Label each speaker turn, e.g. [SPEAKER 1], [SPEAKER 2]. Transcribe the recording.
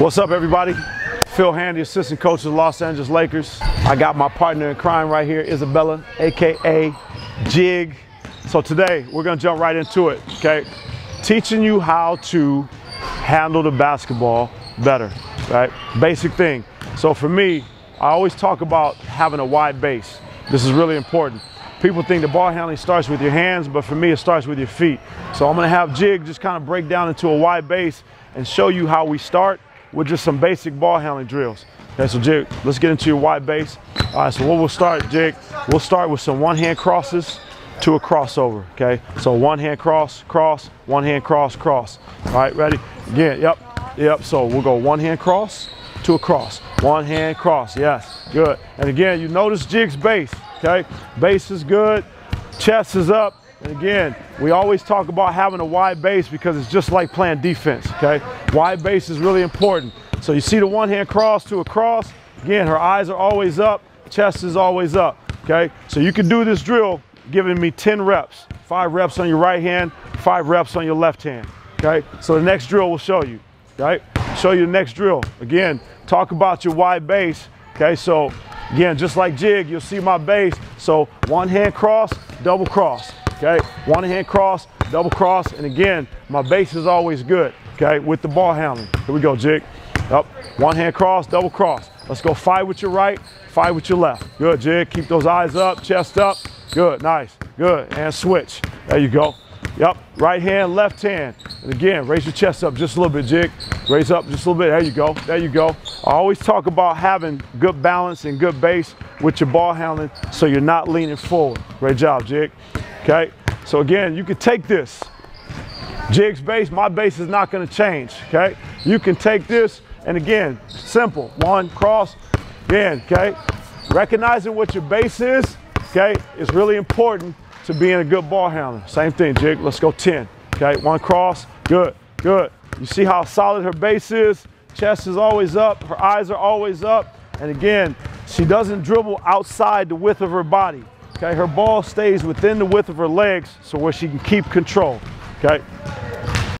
[SPEAKER 1] What's up, everybody? Phil Handy, assistant coach of the Los Angeles Lakers. I got my partner in crime right here, Isabella, aka Jig. So today we're gonna jump right into it, okay? Teaching you how to handle the basketball better, right? Basic thing. So for me, I always talk about having a wide base. This is really important. People think the ball handling starts with your hands, but for me, it starts with your feet. So I'm gonna have Jig just kind of break down into a wide base and show you how we start with just some basic ball handling drills. Okay, so Jig, let's get into your wide base. All right, so what we'll start, Jig, we'll start with some one hand crosses to a crossover, okay? So one hand cross, cross, one hand cross, cross. All right, ready? Again, yep, yep. So we'll go one hand cross to a cross. One hand cross, yes, good. And again, you notice Jig's base, okay? Base is good, chest is up, and again, we always talk about having a wide base because it's just like playing defense, okay? Wide base is really important. So you see the one hand cross to a cross, again, her eyes are always up, chest is always up, okay? So you can do this drill giving me 10 reps, five reps on your right hand, five reps on your left hand, okay? So the next drill will show you, right? Show you the next drill. Again, talk about your wide base, okay? So again, just like jig, you'll see my base. So one hand cross, double cross, okay? One hand cross, double cross, and again, my base is always good, okay, with the ball handling. Here we go, jig. Up, one hand cross, double cross. Let's go five with your right, five with your left. Good, jig. Keep those eyes up, chest up. Good, nice, good. And switch. There you go. Yep, right hand, left hand. And again, raise your chest up just a little bit, jig. Raise up just a little bit. There you go. There you go. I always talk about having good balance and good base with your ball handling so you're not leaning forward. Great job, jig. Okay, so again, you can take this. Jig's base, my base is not gonna change, okay? You can take this, and again, simple, one, cross, again, okay? Recognizing what your base is, okay, is really important to being a good ball handler. Same thing, Jig, let's go 10, okay? One cross, good, good. You see how solid her base is? Chest is always up, her eyes are always up, and again, she doesn't dribble outside the width of her body. Okay, her ball stays within the width of her legs so where she can keep control. Okay,